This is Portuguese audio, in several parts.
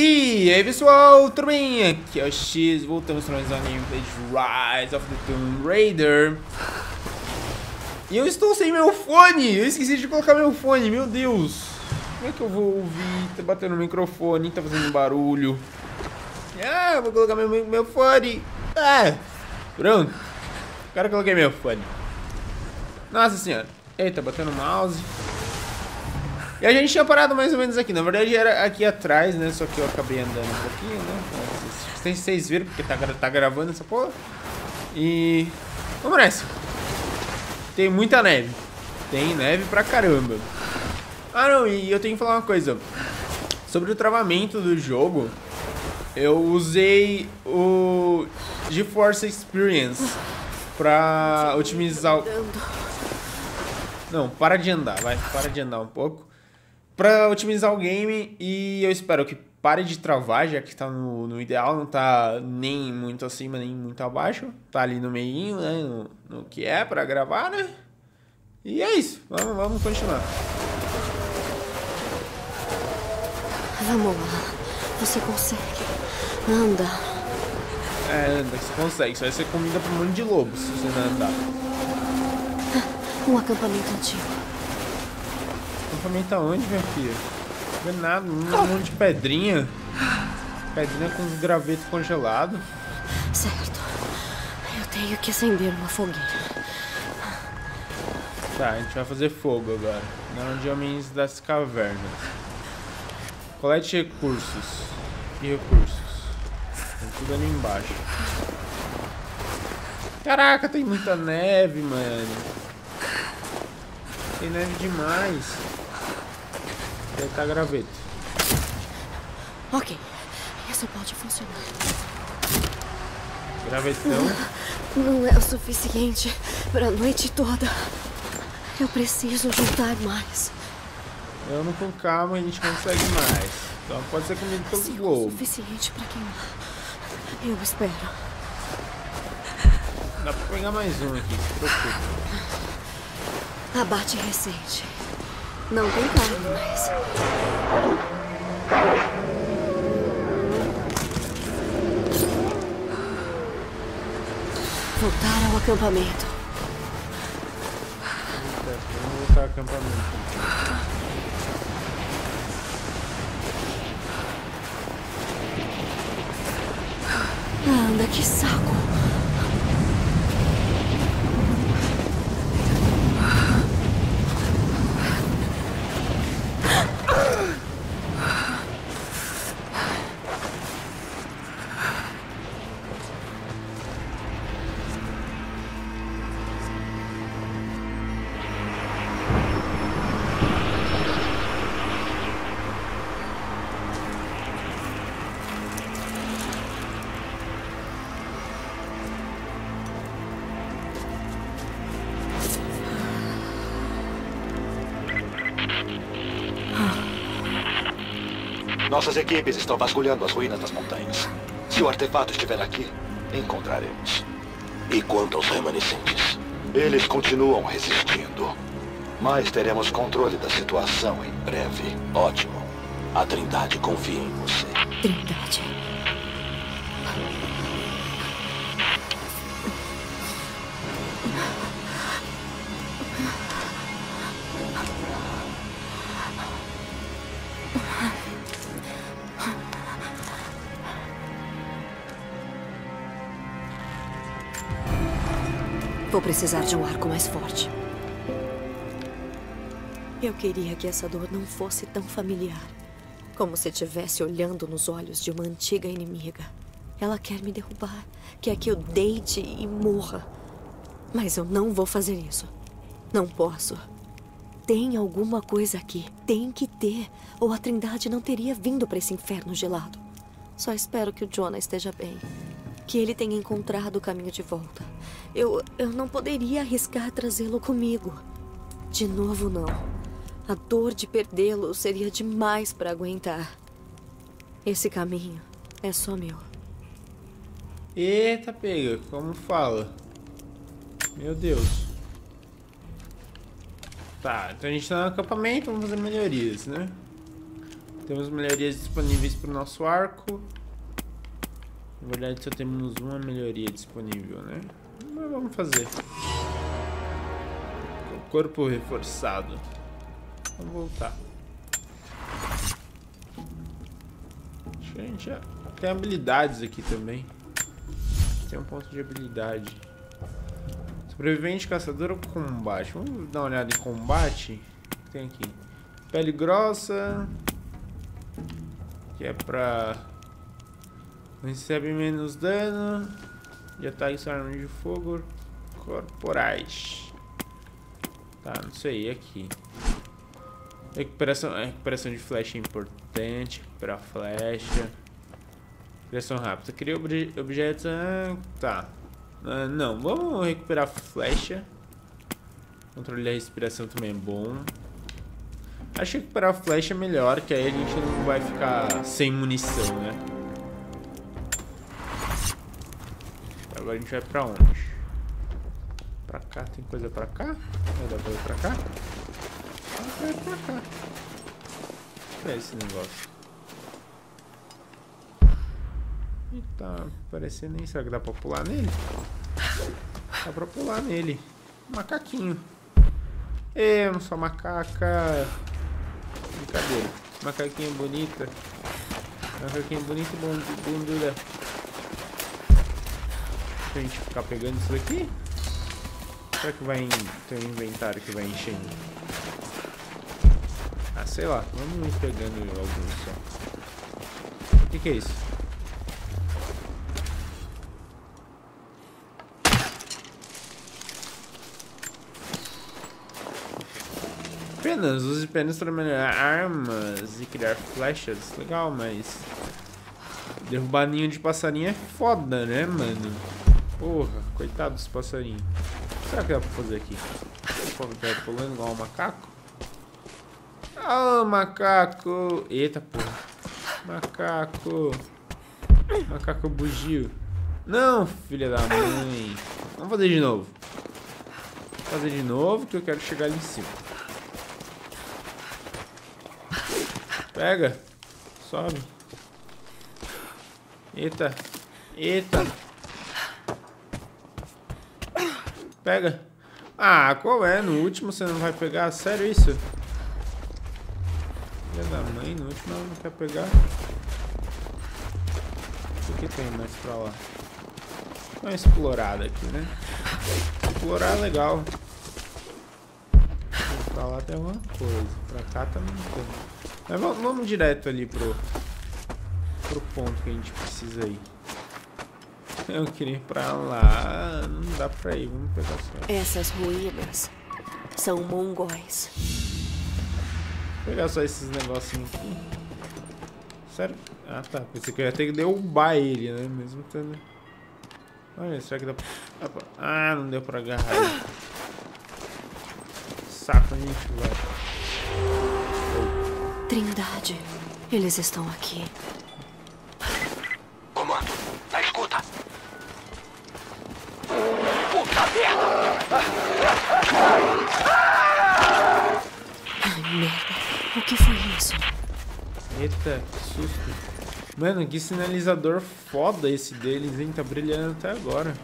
E aí pessoal, tudo bem? Aqui é o X, voltamos para mais um gameplay de Rise of the Tomb Raider. E eu estou sem meu fone, eu esqueci de colocar meu fone, meu Deus. Como é que eu vou ouvir? Tá batendo no microfone, tá fazendo barulho. Ah, vou colocar meu, meu fone. Ah, pronto. Agora coloquei meu fone. Nossa senhora. Eita, batendo o mouse e a gente tinha parado mais ou menos aqui. Na verdade era aqui atrás, né? Só que eu acabei andando um pouquinho, né? Vocês, vocês viram porque tá, tá gravando essa porra. E... Vamos nessa. Tem muita neve. Tem neve pra caramba. Ah, não. E eu tenho que falar uma coisa. Sobre o travamento do jogo. Eu usei o GeForce Experience pra otimizar o... Não, para de andar, vai. Para de andar um pouco para otimizar o game e eu espero que pare de travar, já que tá no, no, ideal, não tá nem muito acima, nem muito abaixo. Tá ali no meio, né, no, no, que é para gravar, né? E é isso, vamos, vamos continuar. Vamos lá, você consegue. Anda. É, anda, você consegue. Isso vai ser comida para um monte de lobos se você não andar. Um acampamento antigo. Acampamento aonde, minha filha? Não vê nada, um monte de pedrinha. Pedrinha com os gravetos congelados. Certo. Eu tenho que acender uma fogueira. Tá, a gente vai fazer fogo agora. Na de homens das cavernas. Colete recursos. E recursos. Tem tudo ali embaixo. Caraca, tem muita neve, mano. Tem neve demais. Estar graveto. Ok, isso pode funcionar. Gravetão? Não é o suficiente para a noite toda. Eu preciso juntar mais. Vamos com calma, a gente consegue mais. Então pode ser comido pelo Sim, globo. o suficiente para queimar. Eu espero. Dá pra pegar mais um aqui, se preocupe. Abate recente. Não tem carne, mas... Voltar ao acampamento. Vamos voltar ao acampamento. Anda, que saco. Nossas equipes estão vasculhando as ruínas das montanhas. Se o artefato estiver aqui, encontraremos. E quanto aos remanescentes? Eles continuam resistindo. Mas teremos controle da situação em breve. Ótimo. A Trindade confia em você. Trindade. Vou precisar de um arco mais forte. Eu queria que essa dor não fosse tão familiar. Como se estivesse olhando nos olhos de uma antiga inimiga. Ela quer me derrubar, quer que eu deite e morra. Mas eu não vou fazer isso. Não posso. Tem alguma coisa aqui. Tem que ter. Ou a Trindade não teria vindo para esse inferno gelado. Só espero que o Jonah esteja bem. Que ele tenha encontrado o caminho de volta. Eu, eu não poderia arriscar trazê-lo comigo. De novo, não. A dor de perdê-lo seria demais para aguentar. Esse caminho é só meu. Eita, pega, como fala? Meu Deus. Tá, então a gente tá no acampamento, vamos fazer melhorias, né? Temos melhorias disponíveis para o nosso arco. Na verdade, só temos uma melhoria disponível, né? Mas vamos fazer. Corpo reforçado. Vamos voltar. A gente já tem habilidades aqui também. Tem um ponto de habilidade. Sobrevivente, caçador ou combate? Vamos dar uma olhada em combate. O que tem aqui? Pele grossa. Que é pra... Recebe menos dano. De ataques armas de fogo corporais. Tá, não sei, aqui. Recuperação, recuperação de flecha é importante. Recuperar flecha. Criação rápida. Cria obje objetos. Ah, tá. Ah, não, vamos recuperar flecha. Controle da respiração também é bom. Acho que recuperar flecha é melhor, que aí a gente não vai ficar sem munição, né? Agora a gente vai pra onde? Pra cá, tem coisa pra cá? Não dá pra ir pra cá? Ah, vai pra cá. O que é esse negócio? E tá parecendo nem. Será que dá pra pular nele? Dá pra pular nele. Macaquinho. Ê, não sou macaca. Brincadeira. Macaquinha bonita. Macaquinha bonita e bunduda. A gente ficar pegando isso daqui. Será que vai ter um inventário que vai enchendo? Ah, sei lá. Vamos ir pegando alguns só. O que, que é isso? Apenas, use penas para melhorar armas e criar flechas. Legal, mas... Derrubar ninho de passarinho é foda, né, mano? Porra, coitado dos passarinhos. O que será que dá pra fazer aqui? Tá pulando igual um macaco? Ah, oh, macaco! Eita, porra. Macaco. Macaco bugio. Não, filha da mãe. Vamos fazer de novo. Vou fazer de novo que eu quero chegar ali em cima. Pega. Sobe. Eita. Eita. Pega. Ah, qual é? No último você não vai pegar? Sério isso? Filha da mãe, no último ela não quer pegar. O que tem mais pra lá? Uma explorada aqui, né? Explorar é legal. Pra lá tem alguma coisa. Pra cá também tem. Mas vamos, vamos direto ali pro, pro ponto que a gente precisa ir. Eu queria ir pra lá. Não dá pra ir. Vamos pegar só. Essas ruínas são mongóis. Vou pegar só esses negocinhos aqui. Sério? Ah, tá. Pensei que eu ia ter que derrubar ele, né? Mesmo tendo... Olha, será que dá pra... Ah, não deu pra agarrar ele. Saco, gente vai. Trindade, eles estão aqui. Ai, merda. O que foi isso? Eita, que susto. Mano, que sinalizador foda esse deles, hein? Tá brilhando até agora.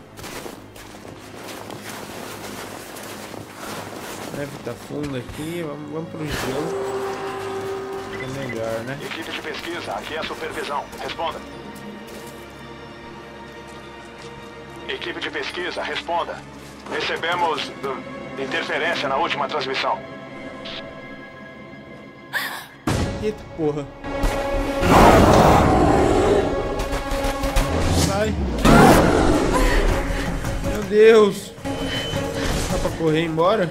Neve tá fundo aqui, vamos, vamos pro gelo. É melhor, né? Equipe de pesquisa, aqui é a supervisão. Responda. Equipe de pesquisa, responda. Recebemos interferência na última transmissão. Eita porra. Sai. Meu Deus. Dá pra correr embora?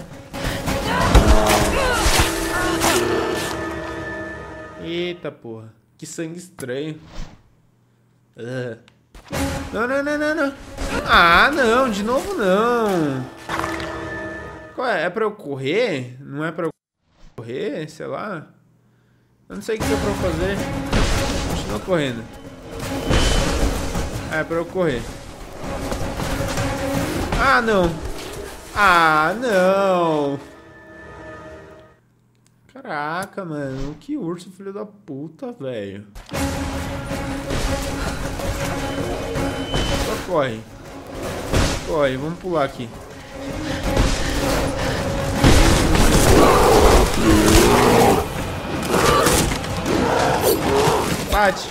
Eita porra. Que sangue estranho. Uh. Não, não, não, não, não. Ah, não. De novo não. Qual é? É pra eu correr? Não é pra eu correr? Sei lá. Eu não sei o que é pra eu fazer. Continua correndo. É pra eu correr. Ah, não. Ah, não. Caraca, mano. Que urso filho da puta, velho. Só corre. Corre, vamos pular aqui. Bate.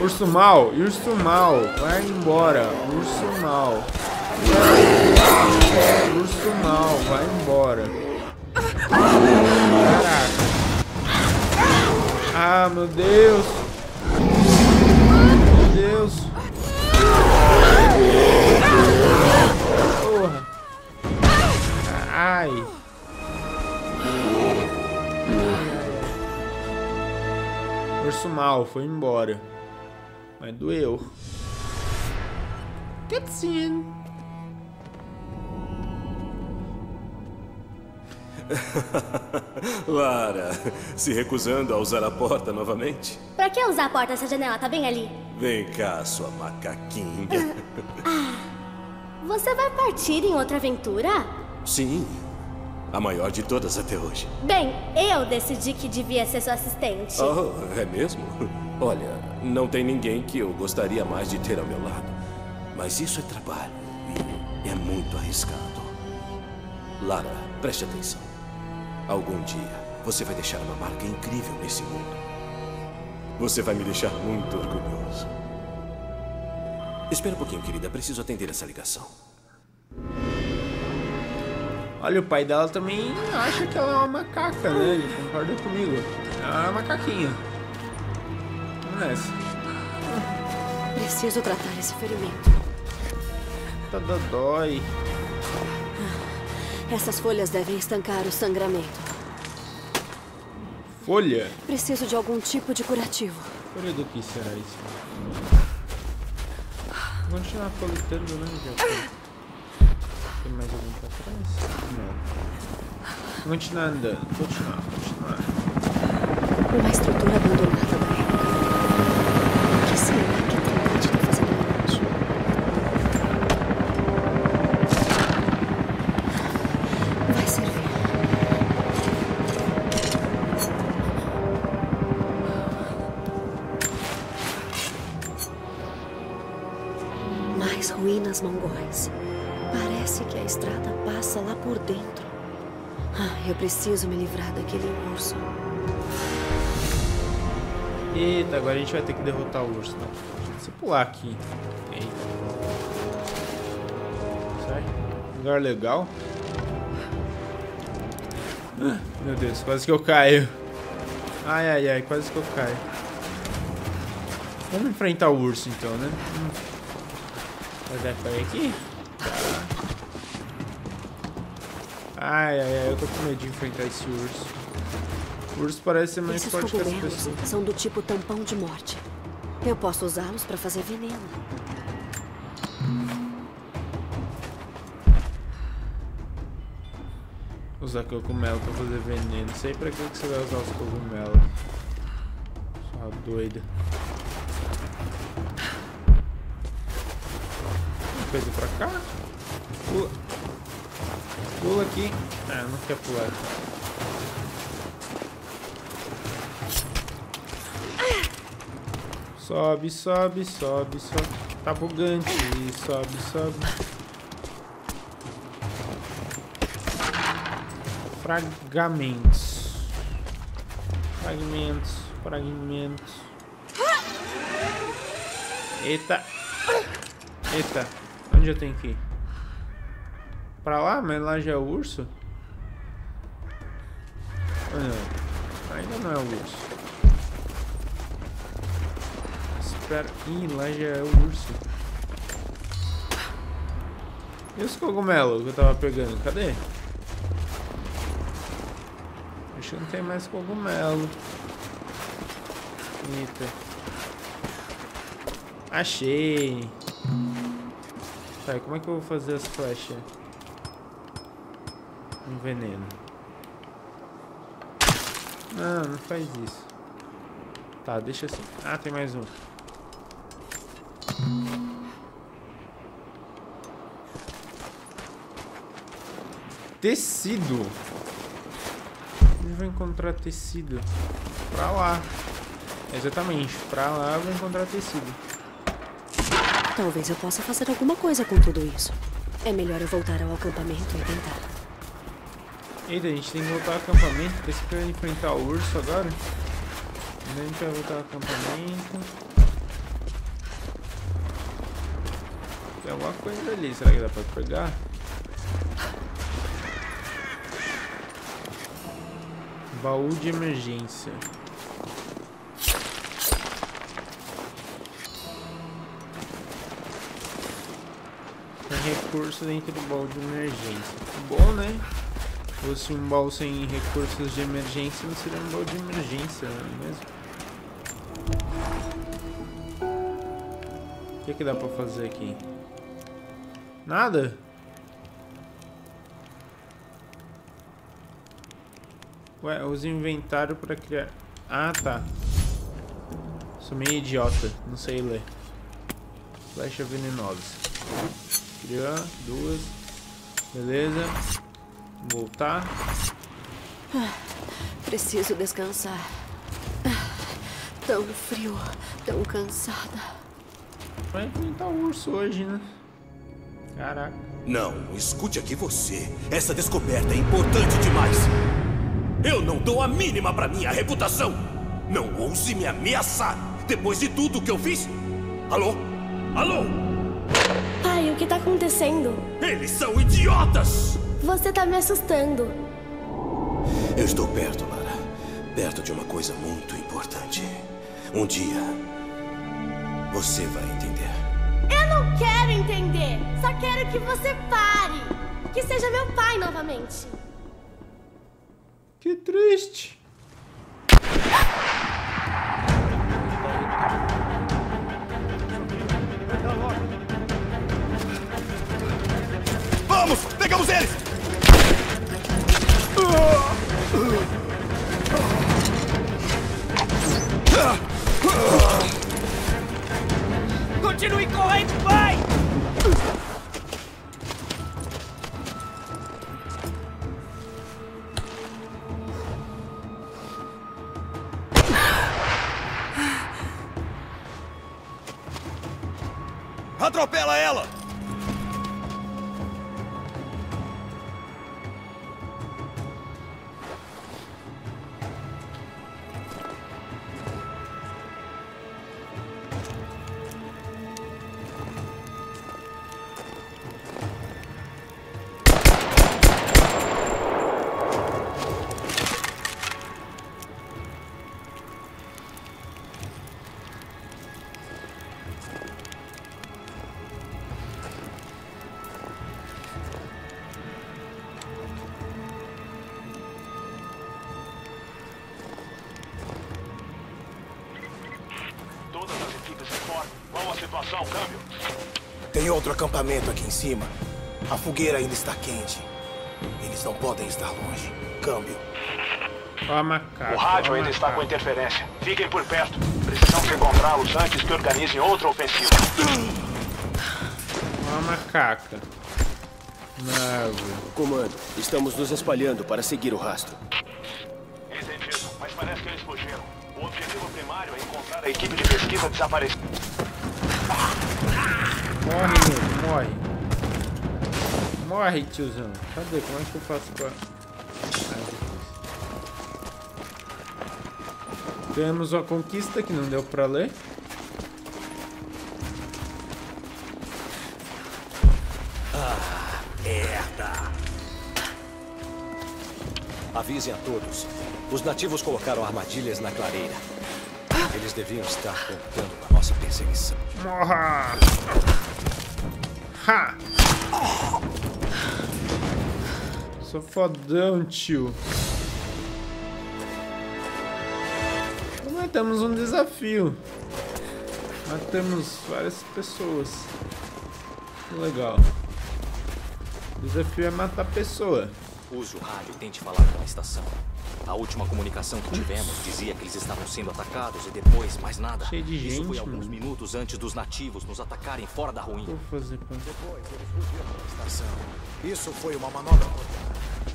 Urso mal, urso mal. Vai embora. Urso mal. Urso mal, vai embora. Caraca. Ah, meu Deus. Meu Deus. Porra. Ai. Urso mal, foi embora. Mas doeu. Cutscene. Lara, se recusando a usar a porta novamente? Pra que usar a porta se a janela tá bem ali? Vem cá, sua macaquinha. Você vai partir em outra aventura? Sim, a maior de todas até hoje. Bem, eu decidi que devia ser sua assistente. Oh, é mesmo? Olha, não tem ninguém que eu gostaria mais de ter ao meu lado. Mas isso é trabalho e é muito arriscado. Lara, preste atenção. Algum dia você vai deixar uma marca incrível nesse mundo. Você vai me deixar muito orgulhoso. Espera um pouquinho, querida. Preciso atender essa ligação. Olha, o pai dela também acha que ela é uma macaca, né? Ele concorda comigo. Ela é uma macaquinha. Vamos nessa. Preciso tratar esse ferimento. Tá dói. Essas folhas devem estancar o sangramento. Folha? Preciso de algum tipo de curativo. Folha do que será isso? Vou continuar coletando, né? Já. Tem mais algum pra trás? Não. Vou continuar andando. Continuar, continuar. Uma estrutura abandonada urso. Eita, agora a gente vai ter que derrotar o urso, né? Se pular aqui. Eita. Sai. Lugar legal. Ah, Meu Deus, quase que eu caio. Ai, ai, ai, quase que eu caio. Vamos enfrentar o urso então, né? Hum. Mas vai cair aqui? Tá. Ai, ai, ai, eu tô com medo de enfrentar esse urso. O urso parece ser mais Esses forte que as cogumelos pessoas. são do tipo tampão de morte. Eu posso usá-los para fazer veneno. Usar cogumelo pra fazer veneno. Sei pra que você vai usar os cogumelos. Sua doida. Coisa pra cá. Pula. Pula aqui. Ah, não quer pular. Sobe, sobe, sobe, sobe. Tá bugante. Sobe, sobe. Fragmentos. Fragmentos, fragmentos. Eita. Eita. Onde eu tenho que ir? Pra lá? Mas lá já é o urso? Ou não? Ainda não é o urso. Ih, lá já é o urso. E os cogumelos que eu tava pegando? Cadê? Acho que não tem mais cogumelo. Eita. Achei. Tá, como é que eu vou fazer as flechas? Um veneno. Não, não faz isso. Tá, deixa assim. Ah, tem mais um. Tecido. vou encontrar tecido? Pra lá. Exatamente, pra lá eu vou encontrar tecido. Talvez eu possa fazer alguma coisa com tudo isso. É melhor eu voltar ao acampamento e tentar. Eita, a gente tem que voltar ao acampamento. Pensei que eu ia enfrentar o urso agora. Mas a gente vai voltar ao acampamento. Tem alguma coisa ali, será que dá pra pegar? Baú de emergência. Tem recurso dentro do baú de emergência. Bom, né? Se fosse um baú sem recursos de emergência, não seria um baú de emergência, não é mesmo? O que, que dá pra fazer aqui? Nada? Ué, usa inventário pra criar... Ah, tá. Sou meio idiota, não sei ler. Flecha venenosa. Criar duas. Beleza. Voltar. Preciso descansar. Tão frio, tão cansada. Vai enfrentar o urso hoje, né? Caraca. Não, escute aqui você. Essa descoberta é importante demais. Eu não dou a mínima pra minha reputação. Não ouse me ameaçar depois de tudo que eu fiz. Alô? Alô? Pai, o que tá acontecendo? Eles são idiotas! Você tá me assustando. Eu estou perto, Lara. Perto de uma coisa muito importante. Um dia, você vai entender. Eu não quero entender. Só quero que você pare. Que seja meu pai novamente. Que triste. Vamos! Pegamos eles! Continue correndo, vai! Situação, câmbio? Tem outro acampamento aqui em cima. A fogueira ainda está quente. Eles não podem estar longe. Câmbio. Ó a macaca. O rádio ó ainda está com interferência. Fiquem por perto. Precisamos encontrá-los antes que organizem outra ofensiva. Ó a macaca. Na árvore. Comando, estamos nos espalhando para seguir o rastro. Entendido, mas parece que eles fugiram. O objetivo primário é encontrar a equipe de pesquisa desaparecida. Morre, nego, morre. Morre, tiozão. Cadê? Como é que eu faço pra... Ah. Temos uma conquista que não deu pra ler. Avisem a todos. Os nativos colocaram armadilhas na clareira. Eles deviam estar contando com a nossa perseguição. Morra! Ha! Sou fodão, tio. Matamos um desafio. Matamos várias pessoas. Legal. O desafio é matar pessoa. Use o rádio e tente falar com a estação. A última comunicação que tivemos dizia que eles estavam sendo atacados e depois mais nada. Cheio de Isso foi gente, alguns mano. minutos antes dos nativos nos atacarem fora da ruína. vou fazer pra... Estação. Isso foi uma manobra.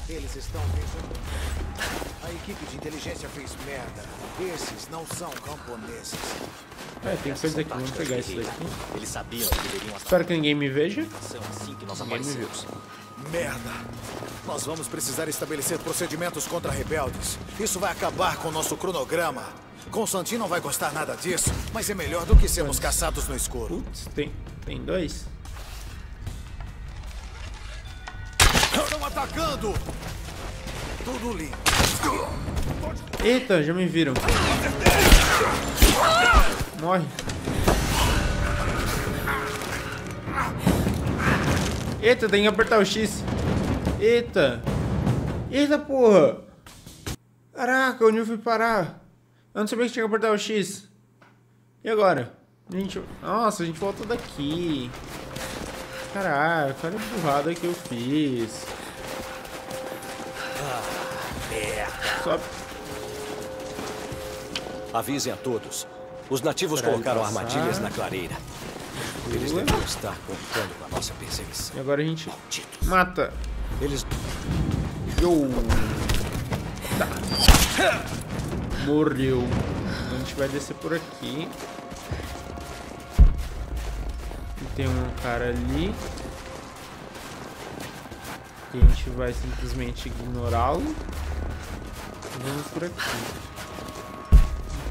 Eles estão. A equipe de inteligência fez merda. Esses não são camponeses. É, tem coisa aqui, vamos pegar isso daqui. Eles sabiam que deveriam Espero que ninguém me veja. Assim que nós Ninguém me viu. Merda. Nós vamos precisar estabelecer procedimentos contra rebeldes. Isso vai acabar com o nosso cronograma. Constantin não vai gostar nada disso, mas é melhor do que sermos caçados no escuro. Putz, tem, tem dois. Estão atacando! Tudo limpo. Eita, já me viram. Morre. Eita, tem que apertar o X. Eita. Eita, porra. Caraca, onde eu fui parar? Eu não sabia que tinha que apertar o X. E agora? Gente, nossa, a gente volta daqui. Caraca, olha a burrada que eu fiz. Só Avisem a todos. Os nativos ele colocaram passar. armadilhas na clareira. Eles devem estar contando com a nossa perseguição. E agora a gente Malditos. mata. Eles Yo. Tá. Morreu. A gente vai descer por aqui. E tem um cara ali. E a gente vai simplesmente ignorá-lo. Vamos por aqui.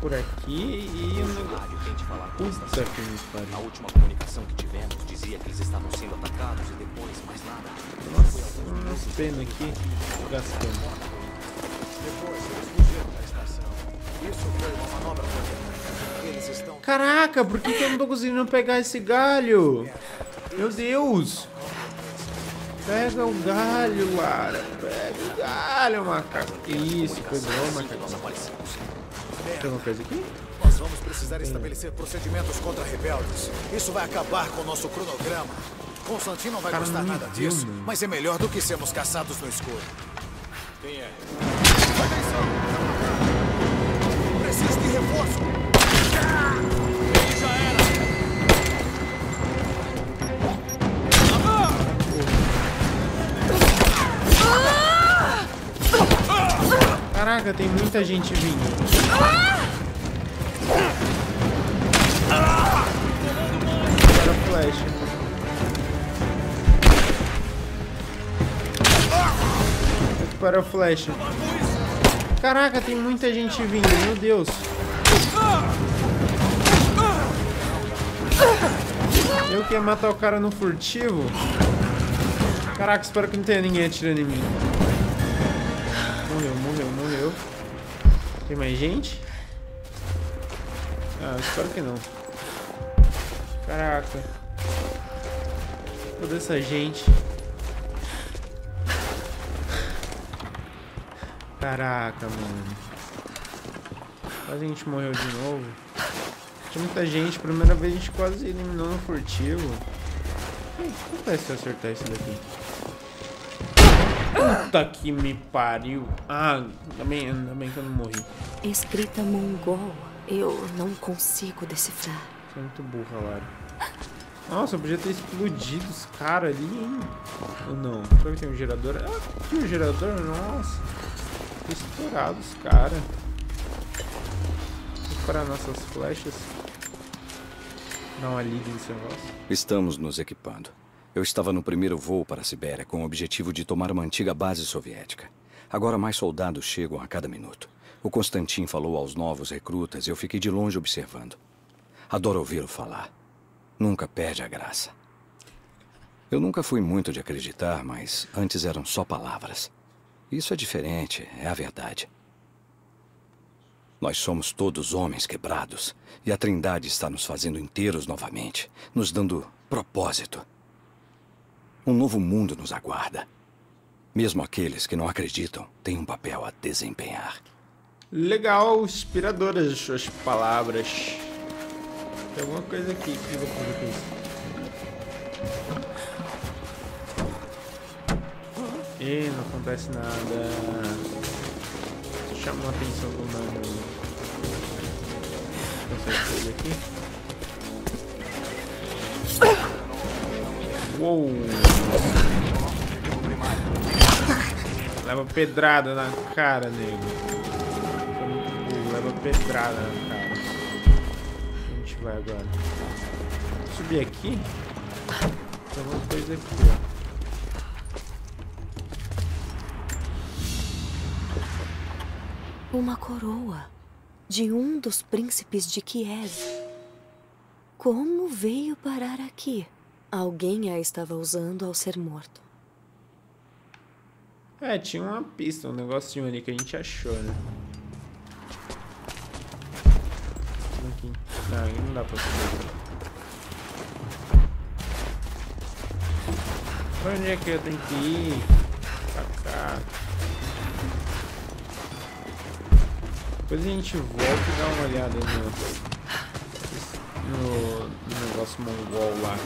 Por aqui e o negócio. Tente falar com a Puta estação. que me A pariu. última comunicação que tivemos dizia que eles estavam sendo atacados e depois mais nada. Nossa, penas aqui. Gastando. Depois eles fugiram da estação. Isso foi uma manobra. Eles estão. Caraca, por que, que eu não tô conseguindo pegar esse galho? Meu Deus! Pega o galho, Lara. Pega o galho, macaco. Isso, pegou, macaco. Aparecemos. Tem alguma coisa aqui? Nós vamos precisar estabelecer procedimentos contra rebeldes. Isso vai acabar com o nosso cronograma. Constantin não vai Cara, gostar nada viu, disso, mano. mas é melhor do que sermos caçados no escuro. Quem é? Atenção! Preciso de reforço! Caraca, tem muita gente vindo. Para flecha. Caraca, tem muita gente vindo, meu Deus. Eu que ia matar o cara no furtivo. Caraca, espero que não tenha ninguém atirando em mim. Morreu, morreu, morreu. Tem mais gente? Ah, espero que não. Caraca. Toda essa gente. Caraca, mano. Quase a gente morreu de novo. Tinha muita gente. Primeira vez a gente quase eliminou no furtivo. O que acontece se eu acertar isso daqui? Puta que me pariu. Ah, ainda bem, ainda bem que eu não morri. Escrita mongol. Eu não consigo decifrar. Você é muito burra, Lara. Nossa, eu podia ter explodido os caras ali, hein? Ou não? Será que tem um gerador? Ah, aqui o gerador, nossa. Tô estourado os caras. Vou parar nossas flechas. Uma lida nesse negócio. Estamos nos equipando. Eu estava no primeiro voo para a Sibéria com o objetivo de tomar uma antiga base soviética. Agora mais soldados chegam a cada minuto. O Constantin falou aos novos recrutas e eu fiquei de longe observando. Adoro ouvi-lo falar. Nunca perde a graça. Eu nunca fui muito de acreditar, mas antes eram só palavras. Isso é diferente, é a verdade. Nós somos todos homens quebrados, e a Trindade está nos fazendo inteiros novamente, nos dando propósito. Um novo mundo nos aguarda. Mesmo aqueles que não acreditam têm um papel a desempenhar. Legal, inspiradoras as suas palavras. Tem alguma coisa aqui que eu vou fazer com isso. Não acontece nada. Chamou a atenção do mano. Consegue ele aqui? Uou! Leva pedrada na cara, nego. Leva pedrada na cara. A gente vai agora. Subir aqui? Tem alguma coisa aqui, ó. Uma coroa de um dos príncipes de Kiev. Como veio parar aqui? Alguém a estava usando ao ser morto. É, tinha uma pista, um negocinho ali que a gente achou, né? Aqui. Não, aí não dá pra subir. Pra onde é que eu tenho que ir? Pra cá. Depois a gente volta e dá uma olhada no, no, no negócio mongol lá.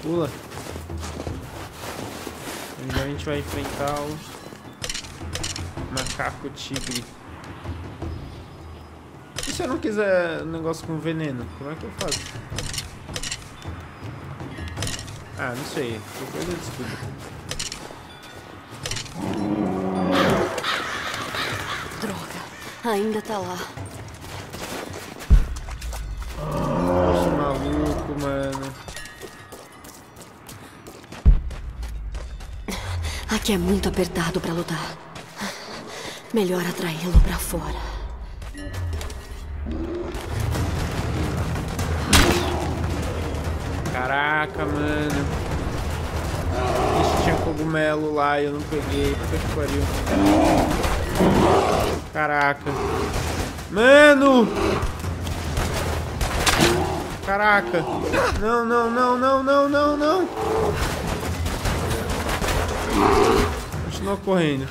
Pula. Então a gente vai enfrentar o macaco tigre. E se eu não quiser um negócio com veneno? Como é que eu faço? Ah, não sei. Depois eu descubro. Ainda tá lá. Nossa, maluco, mano. Aqui é muito apertado pra lutar. Melhor atraí-lo pra fora. Caraca, mano. Ixi, tinha cogumelo lá e eu não peguei. Puta que pariu. Caraca. Mano! Caraca. Não, não, não, não, não, não, não. Continua correndo.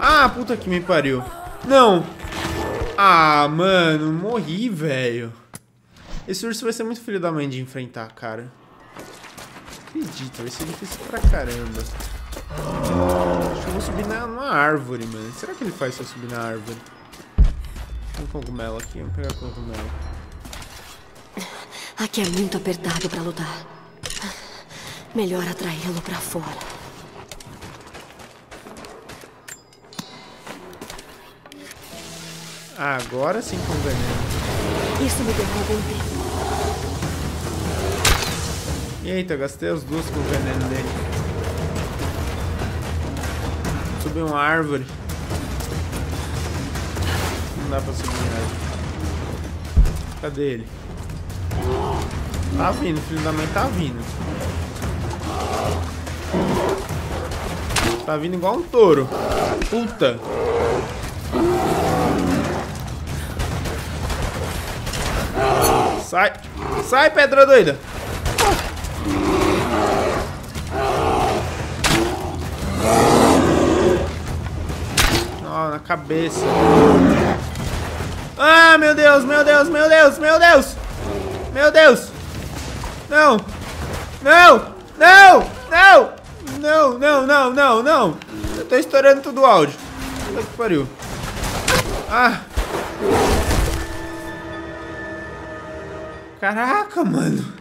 Ah, puta que me pariu. Não. Ah, mano, morri, velho. Esse urso vai ser muito filho da mãe de enfrentar, cara. Acredito, vai ser difícil pra caramba. Acho que eu vou subir na, numa árvore, mano. Será que ele faz se eu subir na árvore? Tem um cogumelo aqui, vamos pegar o cogumelo. Aqui é muito apertado pra lutar. Melhor atraí-lo pra fora. Agora sim com veneno. Isso me deu algum tempo. Eita, gastei as duas com o veneno dele. Subi uma árvore. Não dá pra subir a árvore. Cadê ele? Tá vindo, filho da mãe tá vindo. Tá vindo igual um touro. Puta. Sai. Sai, pedra doida. Ó, na cabeça. Ah, meu Deus, meu Deus, meu Deus, meu Deus. Meu Deus. Não. Não. Não. Não. Não, não, não, não, não. Eu tô estourando tudo o áudio. Puta que pariu. Ah. Caraca, mano.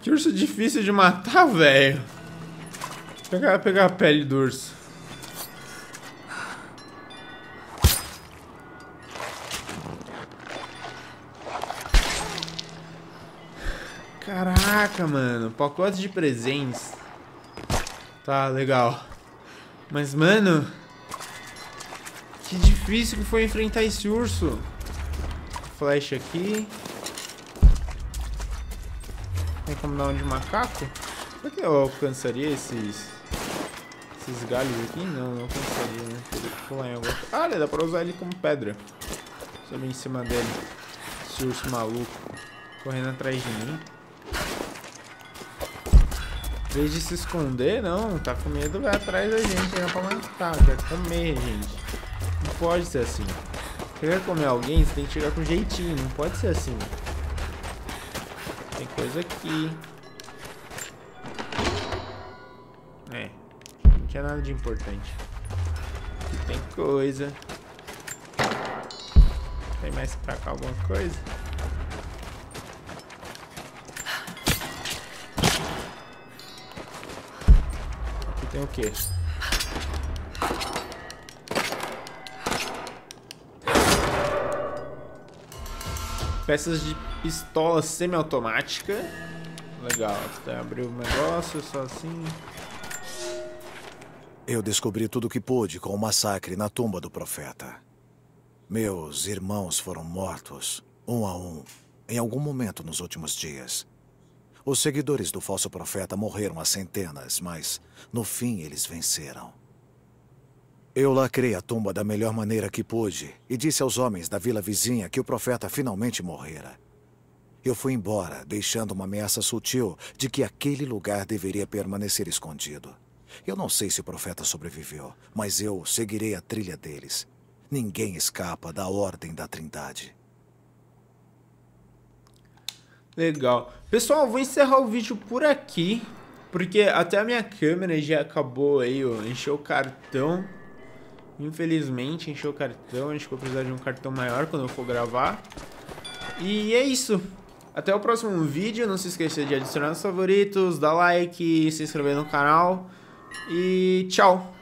Que urso difícil de matar, velho. Pegar, pegar a pele do urso. Caraca, mano. Pacote de presentes. Tá, legal. Mas, mano... Que difícil que foi enfrentar esse urso. Flash aqui. Tem como dar um de macaco? Será que eu alcançaria esses... Esses galhos aqui? Não, não alcançaria, né? Teria que pular em alguma... Ah, olha, dá pra usar ele como pedra. Subir em cima dele. Esse urso maluco. Correndo atrás de mim. Em vez de se esconder, não. Tá com medo, vai atrás da gente. Não pra matar, quer comer, gente. Não pode ser assim. Quer comer alguém, você tem que chegar com jeitinho. Não pode ser assim. Tem coisa aqui. É. Não tinha é nada de importante. Aqui tem coisa. Tem mais pra cá alguma coisa? Aqui tem o quê? Peças de pistola semiautomática. Legal, até abrir o negócio, só assim. Eu descobri tudo o que pude com o massacre na tumba do profeta. Meus irmãos foram mortos, um a um, em algum momento nos últimos dias. Os seguidores do falso profeta morreram a centenas, mas no fim eles venceram. Eu lacrei a tumba da melhor maneira que pude e disse aos homens da vila vizinha que o profeta finalmente morrera. Eu fui embora, deixando uma ameaça sutil de que aquele lugar deveria permanecer escondido. Eu não sei se o profeta sobreviveu, mas eu seguirei a trilha deles. Ninguém escapa da ordem da Trindade. Legal. Pessoal, vou encerrar o vídeo por aqui. Porque até a minha câmera já acabou aí, ó. Encheu o cartão. Infelizmente, encheu o cartão. Acho que vou precisar de um cartão maior quando eu for gravar. E é isso. Até o próximo vídeo. Não se esqueça de adicionar os favoritos, dar like, se inscrever no canal. E tchau!